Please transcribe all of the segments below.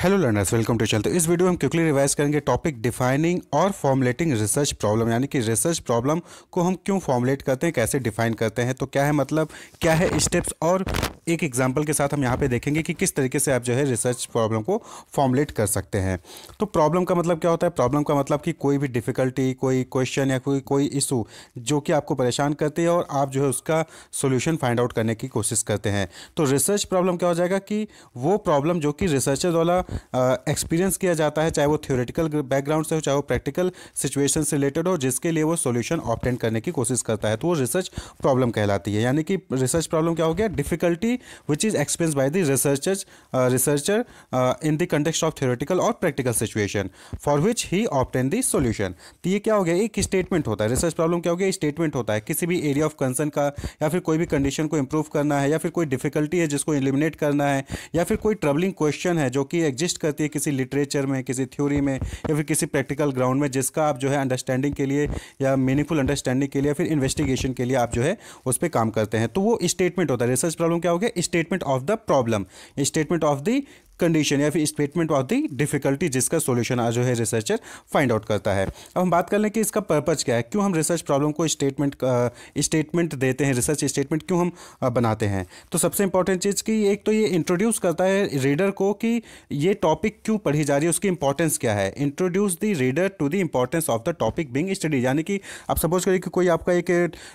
Hello learners welcome to चल तो इस वीडियो में हम क्विकली रिवाइज करेंगे टॉपिक डिफाइनिंग और फॉर्मुलेटिंग रिसर्च प्रॉब्लम यानी कि रिसर्च प्रॉब्लम को हम क्यों फॉर्मुलेट करते हैं, कैसे डिफाइन करते हैं तो क्या है मतलब क्या है स्टेप्स और एक एग्जांपल के साथ हम यहाँ पे देखेंगे कि किस तरीके से आप जो है रिसर्च प्रॉब्लम को फॉर्मुलेट कर सकते हैं। तो प्रॉब्लम का मतलब क्या होता है? प्रॉब्लम का मतलब कि कोई भी डिफ़िकल्टी कोई क्वेश्चन या कोई कोई इशू जो कि आपको परेशान करती है और आप जो है उसका सोल्यूशन फाइंड आउट करने की कोशिश करते हैं। तो रिसर्च प्रॉब्लम क्या हो जाएगा कि वो प्रॉब्लम जो कि रिसर्चर द्वारा एक्सपीरियंस किया जाता है, चाहे वो थ्योरेटिकल बैकग्राउंड से हो, चाहे वो प्रैक्टिकल सिचुएशन से रिलेटेड हो, जिसके लिए वो सोल्यूशन ऑप्टेन करने की कोशिश करता है। तो वो रिसर्च प्रॉब्लम कहलाती है। यानी कि रिसर्च प्रॉब्लम क्या हो गया? Difficulty which is experience by the researchers researcher in the context of theoretical और practical situation for which he obtain the solution तो ये क्या हो गया? एक स्टेटमेंट होता है। रिसर्च प्रॉब्लम क्या हो गया? स्टेटमेंट होता है। किसी भी एरिया ऑफ़ कंसर्न का, या फिर कोई भी कंडीशन को इंप्रूव करना है, या फिर कोई डिफिकल्टी है जिसको एलिमिनेट करना है, या फिर कोई ट्रबलिंग क्वेश्चन है जो कि एग्जिस्ट करती है किसी लिटरेचर में, किसी थ्योरी में, या फिर किसी प्रैक्टिकल ग्राउंड में, जिसका आप जो है अंडरस्टैंडिंग के लिए या मीनिंगफुल अंडरस्टैंडिंग के लिए फिर इन्वेस्टिगेशन के लिए आप जो है उस पर काम करते हैं। तो वो स्टेटमेंट होता है। रिसर्च प्रॉब्लम क्या हो गया? Statement of the problem statement of the condition या फिर स्टेटमेंट ऑफ़ द डिफिकल्टी जिसका सोल्यूशन आज जो है रिसर्चर फाइंड आउट करता है। अब हम बात कर लें कि इसका पर्पज क्या है। क्यों हम रिसर्च प्रॉब्लम को स्टेटमेंट स्टेटमेंट देते हैं रिसर्च स्टेटमेंट क्यों हम बनाते हैं? तो सबसे इंपॉर्टेंट चीज़ की एक तो ये इंट्रोड्यूस करता है रीडर को कि ये टॉपिक क्यों पढ़ी जा रही है, उसकी इंपॉर्टेंस क्या है। Introduce the reader to the importance of the topic being study यानी कि आप सपोज़ करिए कि कोई आपका एक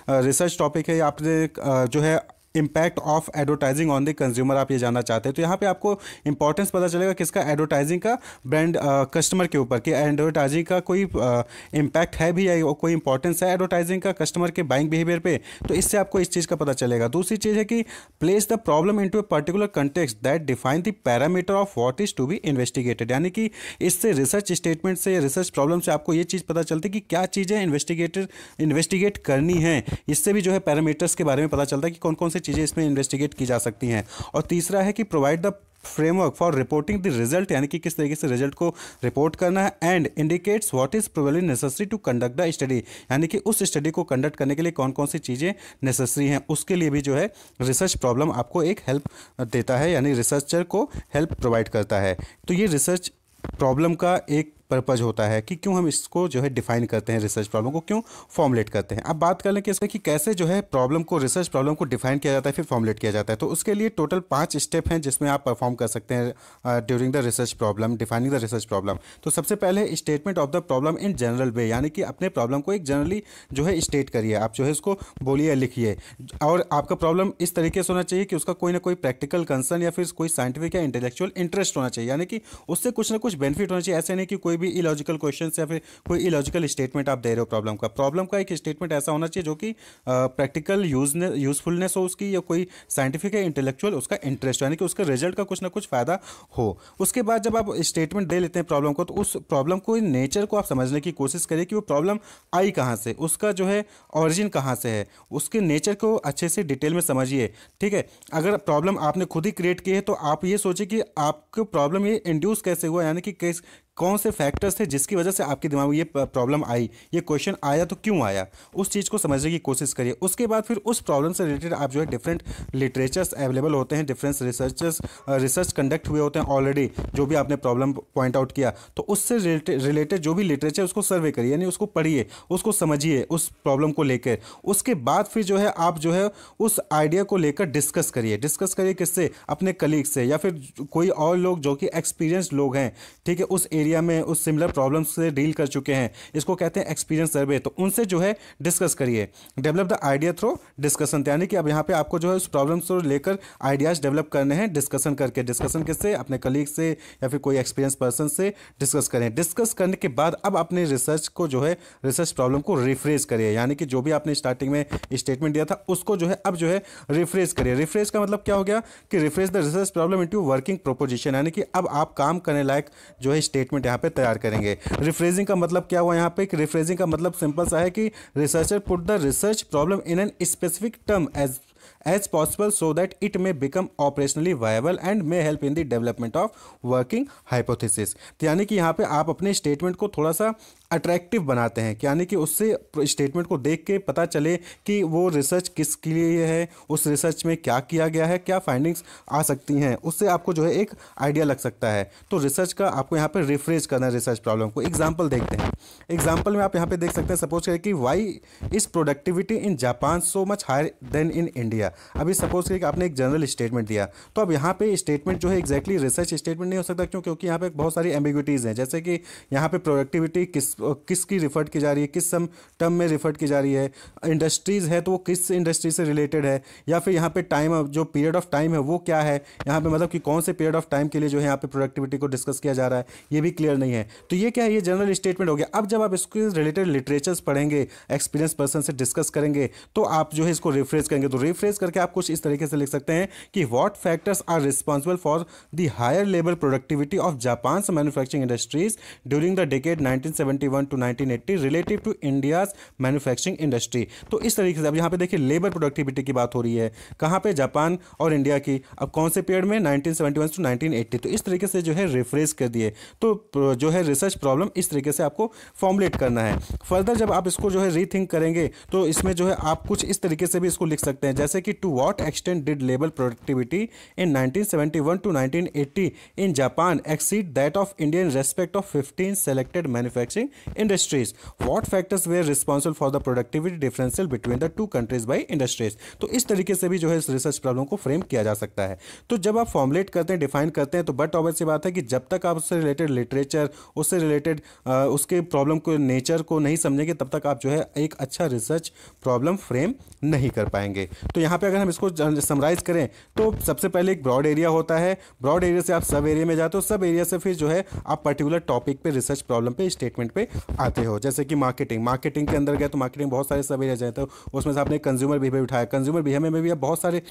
रिसर्च टॉपिक है आपने जो है impact of advertising on the consumer आप ये जानना चाहते हैं। तो यहाँ पे आपको इंपॉर्टेंस पता चलेगा किसका एडवर्टाइजिंग का ब्रांड कस्टमर के ऊपर कि एडवर्टाइजिंग का कोई इम्पैक्ट है भी या कोई इंपॉर्टेंस है एडवर्टाइजिंग का कस्टमर के बाइंग बिहेवियर पे? तो इससे आपको इस चीज़ का पता चलेगा। दूसरी चीज़ है कि place the problem in to a particular context that define the parameter of what is to be investigated यानी कि इससे रिसर्च स्टेटमेंट से रिसर्च प्रॉब्लम से आपको ये चीज़ पता चलती है कि क्या चीज़ें इन्वेस्टिगेटर इन्वेस्टिगेट करनी है। इससे भी जो है पैरामीटर्स के बारे में पता चलता है कि कौन कौन सी चीज़ें इसमें इन्वेस्टिगेट की जा सकती हैं। और तीसरा है कि provide the framework for reporting the result यानी कि किस तरीके से रिज़ल्ट को रिपोर्ट करना है and indicates what is probably necessary to conduct the study यानी कि उस स्टडी को कंडक्ट करने के लिए कौन कौन सी चीज़ें नेसेसरी हैं। उसके लिए भी जो है रिसर्च प्रॉब्लम आपको एक हेल्प देता है, यानी रिसर्चर को हेल्प प्रोवाइड करता है। तो ये रिसर्च प्रॉब्लम का एक पर्पज होता है कि क्यों हम इसको जो है डिफाइन करते हैं रिसर्च प्रॉब्लम को, क्यों फॉर्मुलेट करते हैं। अब बात कर लें कि इसमें कि कैसे जो है प्रॉब्लम को रिसर्च प्रॉब्लम को डिफाइन किया जाता है, फिर फॉर्मुलेट किया जाता है। तो उसके लिए टोटल पाँच स्टेप हैं जिसमें आप परफॉर्म कर सकते हैं during the research problem defining the research problem तो सबसे पहले statement of the problem in general way यानी कि अपने प्रॉब्लम को एक जनरली जो है स्टेट करिए। आप जो है इसको बोलिए, लिखिए। और आपका प्रॉब्लम इस तरीके से होना चाहिए कि उसका कोई ना कोई प्रैक्टिकल कंसर्न या फिर कोई साइंटिफिक या इंटेलेक्चुअल इंटरेस्ट होना चाहिए। यानी कि उससे कुछ ना कुछ बेनिफिट होना चाहिए। ऐसे नहीं कि कोई भी इलॉजिकल क्वेश्चन या फिर कोई इलॉजिकल स्टेटमेंट आप दे रहे हो प्रॉब्लम का। प्रॉब्लम का एक स्टेटमेंट ऐसा होना चाहिए जो कि प्रैक्टिकल यूज़ यूजफुलनेस हो उसकी या कोई साइंटिफिक या इंटेलेक्चुअल उसका इंटरेस्ट यानी कि उसका रिज़ल्ट का कुछ ना कुछ फ़ायदा हो। उसके बाद जब आप स्टेटमेंट दे लेते हैं प्रॉब्लम को तो उस प्रॉब्लम को नेचर को आप समझने की कोशिश करिए कि वो प्रॉब्लम आई कहाँ से, उसका जो है ऑरिजिन कहाँ से है। उसके नेचर को अच्छे से डिटेल में समझिए, ठीक है? अगर प्रॉब्लम आपने खुद ही क्रिएट की है तो आप ये सोचिए कि आपको प्रॉब्लम ये इंड्यूस कैसे हुआ, यानी कि किस कौन से फैक्टर्स थे जिसकी वजह से आपके दिमाग में ये प्रॉब्लम आई? ये क्वेश्चन आया तो क्यों आया? उस चीज़ को समझने की कोशिश करिए। उसके बाद फिर उस प्रॉब्लम से रिलेटेड आप जो है डिफरेंट लिटरेचर्स अवेलेबल होते हैं डिफरेंट रिसर्चर्स रिसर्च कंडक्ट हुए होते हैं ऑलरेडी जो भी आपने प्रॉब्लम पॉइंट आउट किया। तो उससे रिलेटेड जो भी लिटरेचर उसको सर्वे करिए, यानी उसको पढ़िए, उसको समझिए, उस प्रॉब्लम को लेकर। उसके बाद फिर जो है आप जो है उस आइडिया को लेकर डिस्कस करिए। डिस्कस करिए किससे? अपने कलीग से, या फिर कोई और लोग जो कि एक्सपीरियंस लोग हैं, ठीक है? उस एरिया एरिया में उस सिमिलर प्रॉब्लम से डील कर चुके हैं। इसको कहते हैं एक्सपीरियंस सर्वे तो उनसे जो है डिस्कस करिए। Develop the idea through discussion यानी कि अब यहाँ पे आपको जो है उस प्रॉब्लम को लेकर आइडियाज़ डेवलप करने हैं डिस्कशन करके। डिस्कशन किससे? अपने कलीग से या फिर कोई एक्सपीरियंस पर्सन से डिस्कस करें। डिस्कस करने के बाद अब अपने रिसर्च को जो है रिसर्च प्रॉब्लम को रिफ्रेश करिए। यानी कि जो भी आपने स्टार्टिंग में स्टेटमेंट दिया था, उसको जो है अब जो है रिफ्रेश करिए। रिफ्रेश का मतलब क्या हो गया कि refresh the research problem into working proposition यानी कि अब आप काम करने लायक जो है स्टेटमेंट स्टेटमेंट यहाँ पे तैयार करेंगे। रिफ्रेजिंग का मतलब क्या हुआ यहाँ पे? रिफ्रेजिंग का मतलब सिंपल सा है कि researcher put the research problem in an specific term as as possible so that it may become operationally viable and may help in the development of working hypothesis तो यानी कि यहाँ पे आप अपने स्टेटमेंट को थोड़ा सा अट्रैक्टिव बनाते हैं। यानी कि उससे स्टेटमेंट को देख के पता चले कि वो रिसर्च किसके लिए है, उस रिसर्च में क्या किया गया है, क्या फाइंडिंग्स आ सकती हैं। उससे आपको जो है एक आइडिया लग सकता है। तो रिसर्च का आपको यहाँ पर रिफ्रेश करना है रिसर्च प्रॉब्लम को। एग्ज़ाम्पल देखते हैं। एग्ज़ाम्पल में आप यहाँ पर देख सकते हैं। सपोज़ करें कि why is productivity in Japan so much higher than in India अभी सपोज़ करें कि आपने एक जनरल स्टेटमेंट दिया तो अब यहाँ पे स्टेटमेंट जो है एक्जैक्टली रिसर्च स्टेटमेंट नहीं हो सकता क्यों? क्योंकि यहाँ पे बहुत सारी एम्बिग्यूटीज़ हैं। जैसे कि यहाँ पे प्रोडक्टिविटी किस, किसकी रिफर्ड की जा रही है? किस सम टर्म में रिफर्ड की जा रही है? इंडस्ट्रीज़ है तो वो किस इंडस्ट्री से रिलेटेड है? या फिर यहाँ पे टाइम जो पीरियड ऑफ़ टाइम है वो क्या है? यहाँ पे मतलब कि कौन से पीरियड ऑफ़ टाइम के लिए जो है यहाँ पे प्रोडक्टिविटी को डिस्कस किया जा रहा है? ये भी क्लियर नहीं है। तो ये क्या है? ये जनरल स्टेटमेंट हो गया। अब जब आप इसके रिलेटेड लिटरेचर्स पढ़ेंगे एक्सपीरियंस पर्सन से डिस्कस करेंगे तो आप जो है इसको रिफ्रेश करेंगे। तो रिफ्रेश करके आप कुछ इस तरीके से लिख सकते हैं कि what factors are responsible for the higher labour productivity of Japan manufacturing industries during the decade 1971 to 1980 relative to India's manufacturing industry तो इस तरीके से, अब यहाँ पे देखिए लेबर प्रोडक्टिविटी की बात हो रही है। कहाँ पे? जापान और इंडिया की। अब कौन से पीरियड में? 1971 टू 1980 तो इस तरीके से जो है रिफ्रेश कर दिए। तो जो है रिसर्च प्रॉब्लम इस तरीके से आपको फॉर्मुलेट करना है। फर्दर जब आप इसको जो है रीथिंक करेंगे तो इसमें जो है, आप कुछ इस तरीके से भी इसको लिख सकते हैं। जैसे कि to what extent did labour productivity in 1971 to 1980 in Japan exceed that of India in respect of 15 selected manufacturing industries what factors were responsible for the productivity differential between the two countries by industries तो इस तरीके से भी जो है इस research problem को frame किया जा सकता है। तो जब आप फॉर्मुलेट करते हैं डिफाइन करते हैं तो बट ऑब्वियस बात है कि जब तक आप उससे रिलेटेड लिटरेचर उससे रिलेटेड उसके प्रॉब्लम को नेचर को नहीं समझेंगे, तब तक आप जो है एक अच्छा रिसर्च प्रॉब्लम फ्रेम नहीं कर पाएँगे। तो यहाँ पे अगर हम इसको समराइज करें तो सबसे पहले एक ब्रॉड एरिया होता है। ब्रॉड एरिया से आप सब एरिया में जाते हो सब एरिया से फिर जो है आप पर्टिकुलर टॉपिक पे रिसर्च प्रॉब्लम पे स्टेटमेंट पे आते हो। जैसे कि मार्केटिंग मार्केटिंग के अंदर गए तो मार्केटिंग बहुत सारे सब एरिया जाते हो, उसमें से आपने कंज्यूमर बिहेवियर उठाया। कंज्यूमर बिहेवियर में भी बहुत सारे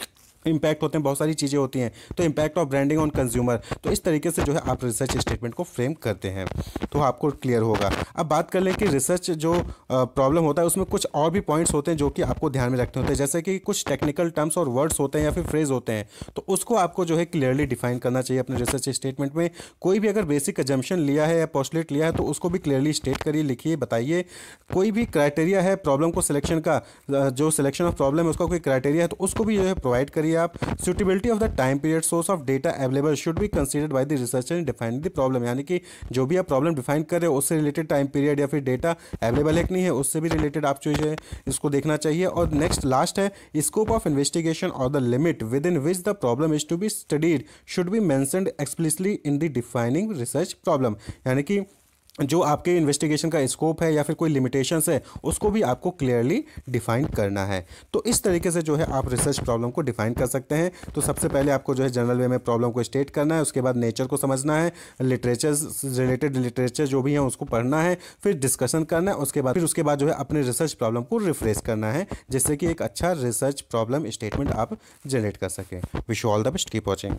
इम्पैक्ट होते हैं, बहुत सारी चीज़ें होती हैं। तो impact of branding on consumer तो इस तरीके से जो है आप रिसर्च स्टेटमेंट को फ्रेम करते हैं तो आपको क्लियर होगा। अब बात कर लें कि रिसर्च जो प्रॉब्लम होता है, उसमें कुछ और भी पॉइंट्स होते हैं जो कि आपको ध्यान में रखने होते हैं। जैसे कि कुछ टेक्निकल टर्म्स और वर्ड्स होते हैं या फिर फ्रेज होते हैं तो उसको आपको जो है क्लियरली डिफाइन करना चाहिए अपने रिसर्च स्टेटमेंट में। कोई भी अगर बेसिक एजम्पन लिया है या पोस्टलेट लिया है तो उसको भी क्लियरली स्टेट करिए, लिखिए, बताइए। कोई भी क्राइटेरिया है प्रॉब्लम को सिलेक्शन का जो सिलेक्शन ऑफ़ प्रॉब्लम है, उसका कोई क्राइटेरिया है तो उसको भी जो है प्रोवाइड करिए। आप suitable suitability of the time period source of data available should be considered by the researcher in defining the problem यानी कि जो भी आप प्रॉब्लम डिफाइन कर रहे हो, उससे रिलेटेड टाइम पीरियड या फिर डेटा अवेलेबल है कि नहीं है, उससे भी रिलेटेड आप जो है इसको देखना चाहिए। और नेक्स्ट लास्ट है स्कोप ऑफ़ इन्वेस्टिगेशन और the limit within which the problem is to be studied should be mentioned explicitly in the defining research problem यानी कि जो आपके इन्वेस्टिगेशन का स्कोप है या फिर कोई लिमिटेशंस है, उसको भी आपको क्लियरली डिफाइन करना है। तो इस तरीके से जो है आप रिसर्च प्रॉब्लम को डिफाइन कर सकते हैं। तो सबसे पहले आपको जो है जनरल वे में प्रॉब्लम को स्टेट करना है, उसके बाद नेचर को समझना है लिटरेचर रिलेटेड लिटरेचर जो भी है उसको पढ़ना है, फिर डिस्कशन करना है, उसके बाद फिर उसके बाद जो है अपने रिसर्च प्रॉब्लम को रिफ्रेश करना है, जिससे कि एक अच्छा रिसर्च प्रॉब्लम स्टेटमेंट आप जनरेट कर सकें। Wish all the best keep watching